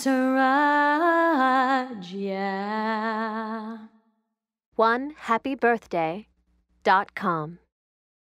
Suraj, yeah. One happy birthday dot com.